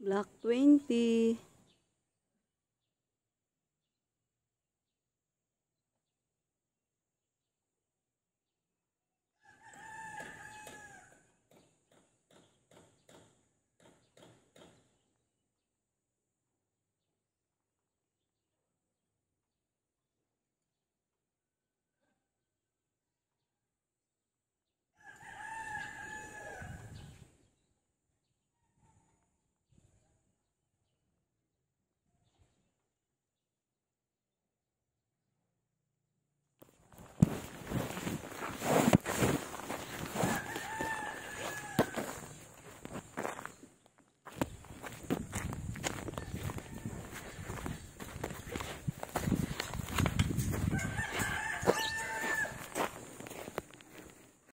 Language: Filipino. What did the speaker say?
Black 20.